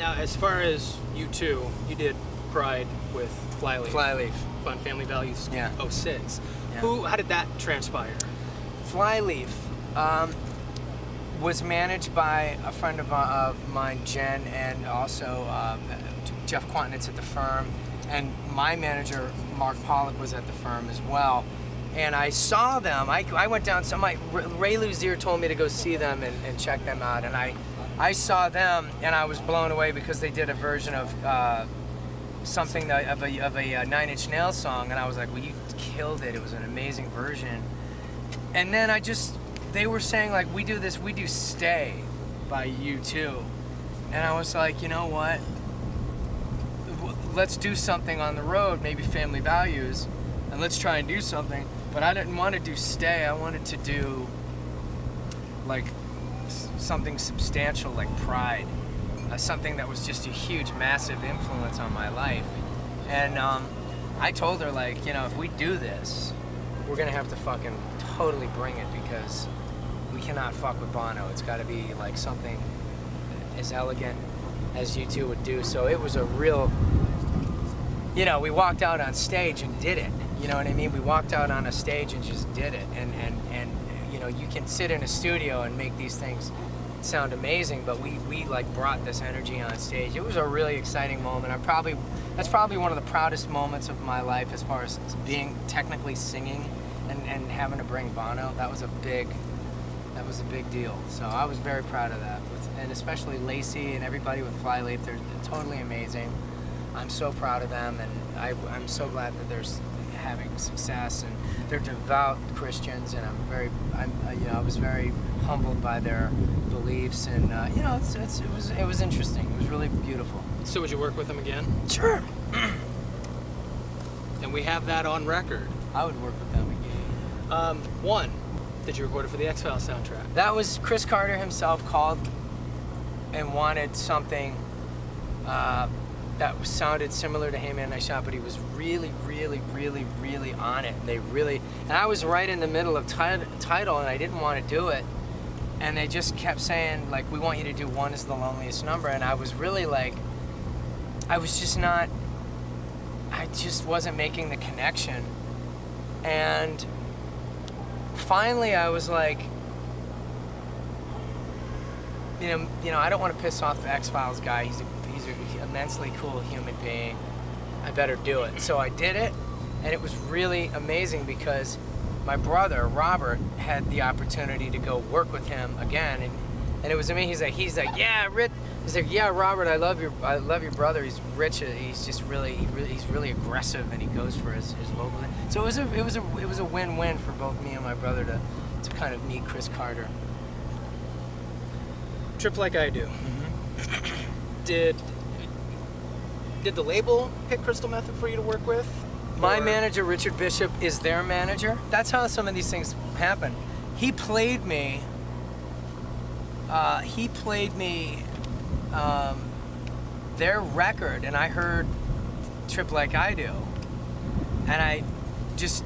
Now, as far as U2, you did Pride with Flyleaf. Flyleaf. Fun Family Values Yeah. 06. Yeah. Who, how did that transpire? Flyleaf um, was managed by a friend of, uh, of mine, Jen, and also um, Jeff Kwatinetz at the firm. And my manager, Mark Pollock, was at the firm as well. And I saw them. I, I went down. So my Ray Luzier told me to go see them and, and check them out. And I, I saw them, and I was blown away because they did a version of uh, something that, of a of a uh, Nine Inch Nails song, and I was like, "Well, you killed it! It was an amazing version." And then I just, they were saying like, "We do this, we do Stay," by U2, and I was like, you know what? Let's do something on the road, maybe Family Values, and let's try and do something. But I didn't want to do Stay. I wanted to do like something substantial, like Pride uh, something that was just a huge, massive influence on my life. And um, I told her, like, you know, if we do this, we're gonna have to fucking totally bring it because we cannot fuck with Bono. It's got to be like something as elegant as U2 would do. So it was a real, you know, we walked out on stage and did it. You know what I mean? We walked out on a stage and just did it. And and and you know, you can sit in a studio and make these things sound amazing, but we we like brought this energy on stage. It was a really exciting moment. I probably that's probably one of the proudest moments of my life as far as being technically singing and, and having to bring Bono. That was a big that was a big deal. So I was very proud of that. And especially Lacey and everybody with Flyleaf, they're, they're totally amazing. I'm so proud of them, and I, I'm so glad that they're s- having success. And they're devout Christians, and I'm very, I'm, uh, you know, I was very humbled by their beliefs, and uh, you know, it's, it's, it was, it was interesting. It was really beautiful. So would you work with them again? Sure, And we have that on record. I would work with them again. Um, one, did you record it for the X Files soundtrack? That was Chris Carter himself called and wanted something uh, that sounded similar to Hey Man Nice Shot, but he was really, really, really, really on it. And They really, and I was right in the middle of title, and I didn't want to do it. And they just kept saying like, "We want you to do one is the loneliest number," and I was really like, I was just not. I just wasn't making the connection, and finally I was like, you know, you know, I don't want to piss off the X Files guy. He's a immensely cool human being. I better do it. So I did it, and it was really amazing because my brother Robert had the opportunity to go work with him again, and and it was amazing. He's like, he's like, yeah, Rich. He's like, yeah, Robert, I love your, I love your brother. He's rich. He's just really, he really, he's really aggressive, and he goes for his, his local. So it was a, it was a, it was a win-win for both me and my brother to, to kind of meet Chris Carter. Trip like I do. Mm-hmm. Did did the label pick Crystal Method for you to work with? My Or- manager, Richard Bishop, is their manager. That's how some of these things happen. He played me. Uh, he played me um, their record, and I heard "Trip Like I Do," and I just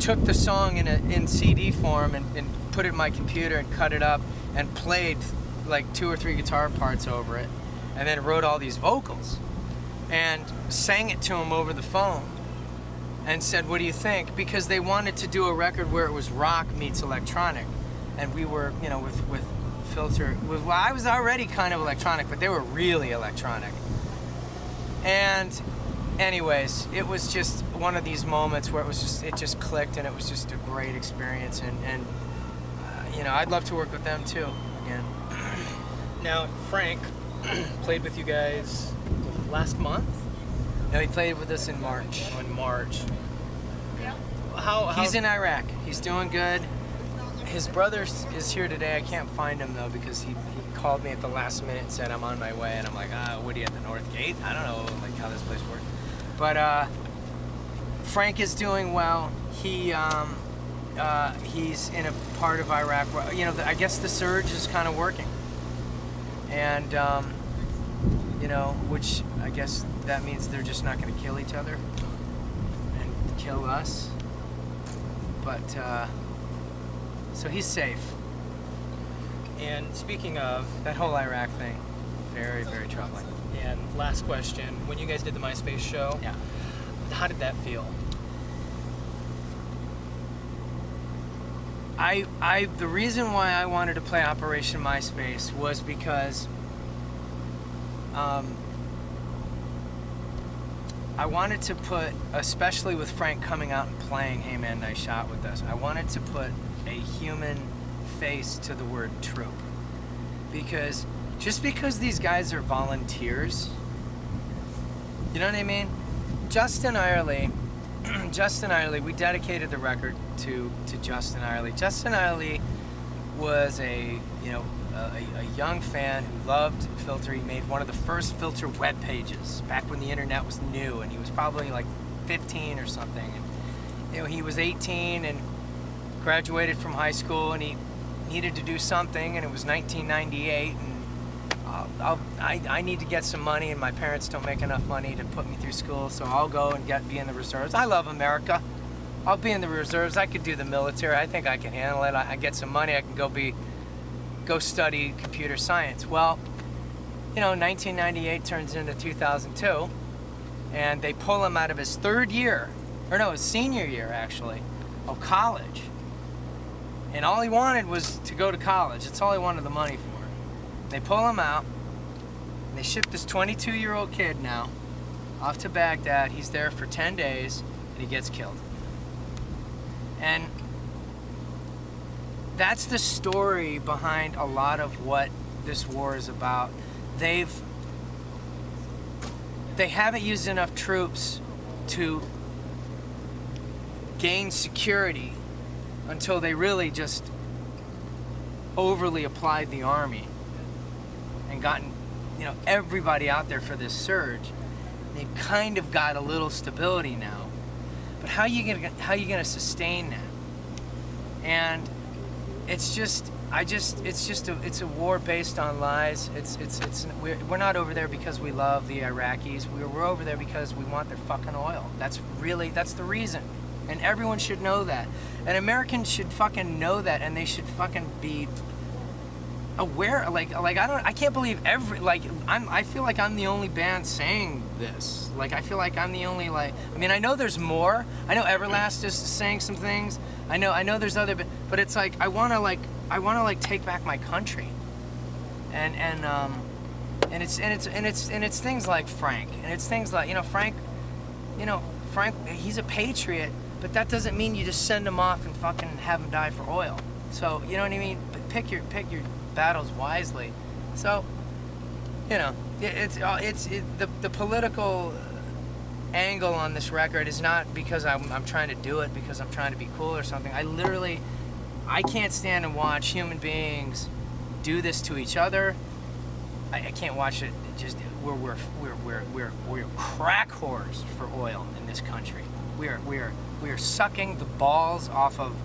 took the song in a in CD form and, and put it in my computer and cut it up and played like two or three guitar parts over it, and then wrote all these vocals and sang it to him over the phone and said, "What do you think?" Because they wanted to do a record where it was rock meets electronic, and we were, you know, with with filter. With, well, I was already kind of electronic, but they were really electronic. And, anyways, it was just one of these moments where it was just it just clicked, and it was just a great experience. And and uh, you know, I'd love to work with them too again. Now Frank played with you guys last month No, he played with us in March. in March. How, how He's in Iraq. He's doing good. His brother is here today. I can't find him though because he, he called me at the last minute and said I'm on my way, and I'm like, ah, Woody at the North Gate. I don't know like how this place works, but uh, Frank is doing well. He um, uh, he's in a part of Iraq where you know the, I guess the surge is kind of working, and um, you know which I guess that means they're just not going to kill each other and kill us. But uh, so he's safe. and speaking of That whole Iraq thing. very, very troubling. And last question: When you guys did the MySpace show, Yeah. how did that feel? I, I, the reason why I wanted to play Operation MySpace was because um, I wanted to put, especially with Frank coming out and playing Hey Man Nice Shot with us, I wanted to put a human face to the word troop. Because just because these guys are volunteers, you know what I mean? Justin Eyerly, Justin Eyerly, we dedicated the record to, to Justin Eyerly. Justin Eyerly was a, you know, a, a young fan who loved Filter. He made one of the first Filter web pages back when the internet was new, and he was probably like 15 or something. And you know, he was 18 and graduated from high school, and he needed to do something, and it was 1998, and I'll, I'll, I, I need to get some money, and my parents don't make enough money to put me through school, so I'll go and get be in the reserves. I love America. I'll be in the reserves. I could do the military. I think I can handle it. I, I get some money. I can go be go study computer science. Well, you know, 1998 turns into 2002, and they pull him out of his third year, or no, his senior year actually, of college. And all he wanted was to go to college. That's all he wanted the money for. They pull him out. They ship this 22 year old kid now off to Baghdad. He's there for 10 days and he gets killed. And that's the story behind a lot of what this war is about. They've they haven't used enough troops to gain security until they really just overly applied the army and gotten you know everybody out there for this surge. They've kind of got a little stability now. But how you gonna how you gonna sustain that? And it's just I just it's just a it's a war based on lies. It's it's it's we're, we're not over there because we love the Iraqis. We're, we're over there because we want their fucking oil. That's really that's the reason. And everyone should know that. And Americans should fucking know that and they should fucking be aware like like I don't I can't believe every like I'm I feel like I'm the only band saying this. Like I feel like I'm the only like I mean I know there's more. I know Everlast is saying some things. I know I know there's other but, but it's like I want to like I want to like take back my country. And and um and it's and it's and it's and it's things like Frank and it's things like you know Frank you know Frank he's a patriot but that doesn't mean you just send him off and fucking have him die for oil. So you know what I mean? Pick your pick your battles wisely. So, you know, it, it's uh, it's it, the the political angle on this record is not because I'm I'm trying to do it because I'm trying to be cool or something. I literally I can't stand and watch human beings do this to each other. I, I can't watch it. Just we're we're we're we're we're we're crack whores for oil in this country. We are we are we are sucking the balls off of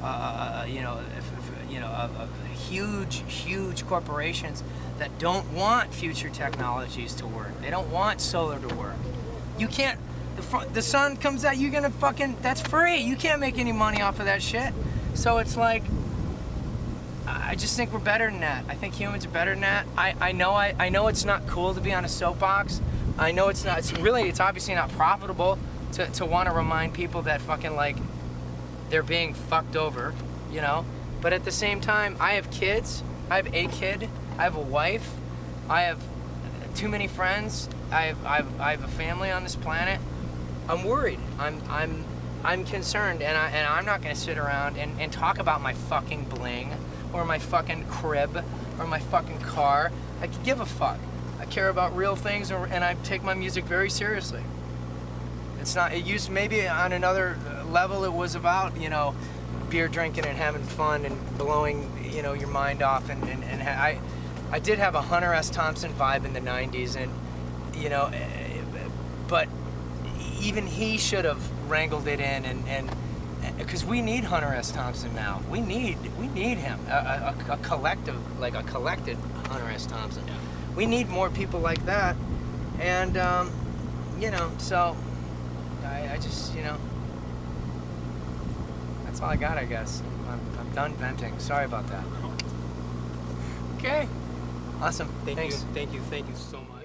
uh, you know if, if, you know of, of huge huge corporations that don't want future technologies to work. They don't want solar to work. You can't. The, the sun comes out. You're gonna fucking. That's free. You can't make any money off of that shit. So it's like. I just think we're better than that. I think humans are better than that. I, I know I, I know it's not cool to be on a soapbox. I know it's not. It's really. It's obviously not profitable to, to want to remind people that fucking like they're being fucked over. You know. But at the same time, I have kids. I have a kid. I have a wife. I have too many friends. I have, I have, I have a family on this planet. I'm worried. I'm, I'm, I'm concerned, and I, and I'm not gonna sit around and, and talk about my fucking bling, or my fucking crib, or my fucking car. I could give a fuck. I care about real things, or, and I take my music very seriously. It's not. It used maybe on another uh, level. It was about you know, beer drinking and having fun and blowing you know your mind off, and and, and I, I did have a Hunter S. Thompson vibe in the '90s, and you know, eh, but even he should have wrangled it in and and because we need Hunter S. Thompson now. We need we need him a, a, a collective like a collected Hunter S. Thompson. We need more people like that, and um, you know so I, I just you know that's all I got I guess. I'm, I'm done venting. Sorry about that. Okay. Awesome. Thank Thanks. you. Thank you. Thank you so much.